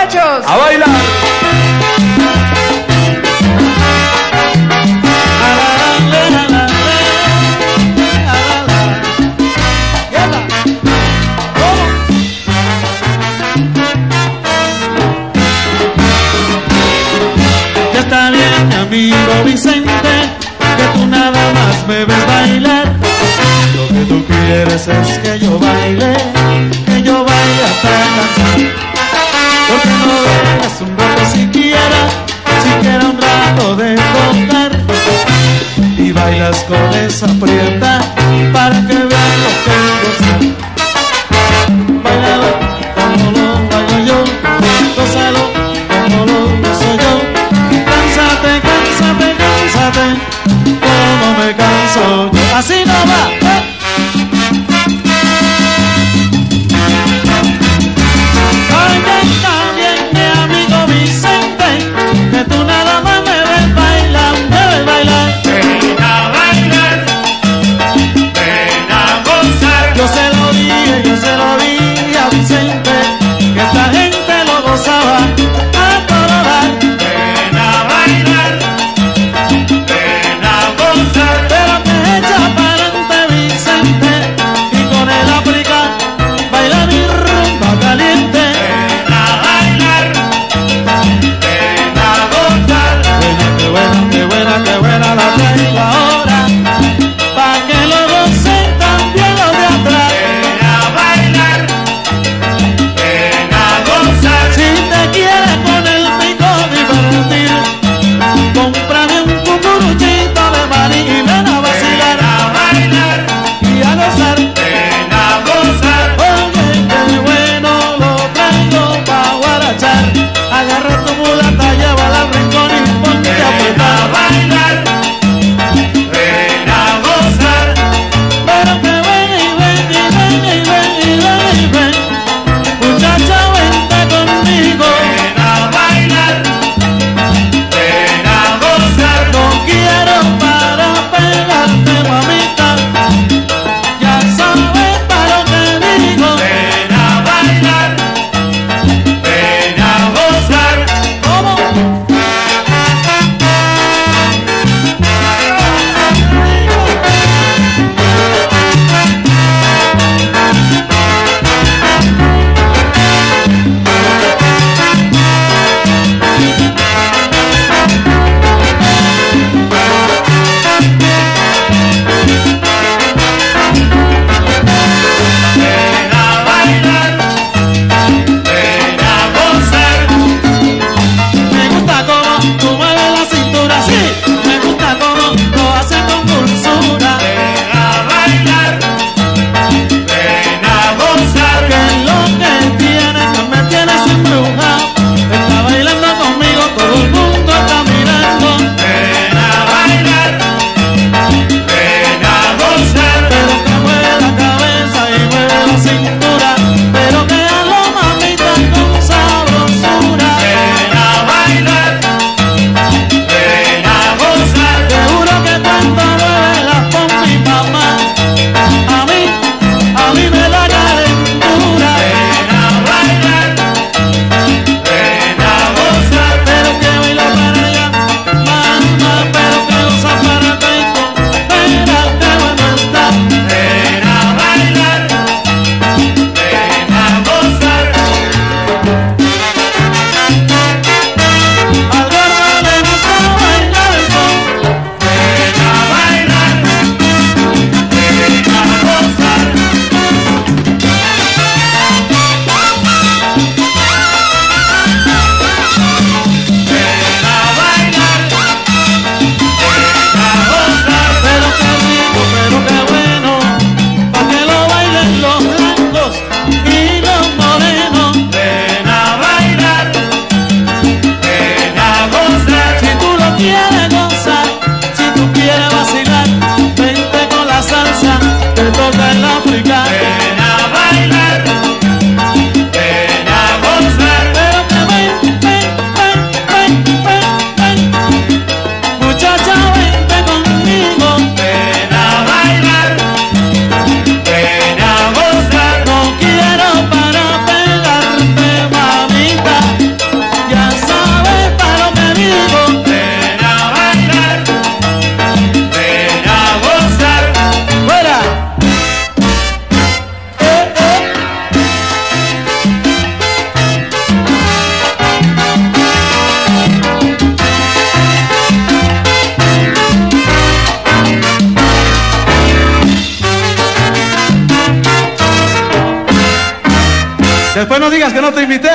muchachos. A bailar. Ya está bien, mi amigo Vicente, que tú nada más me ves bailar. Lo que tú quieres es que yo bailas con esa prieta para que vean lo que. Bailalo como lo bailo yo, gózalo como lo gozo yo. Cánsate, cánsate, cánsate, como me canso yo. Así no va. Oye, también mi amigo Vicente, que tú nada más Thank you. Después no digas que no te invité.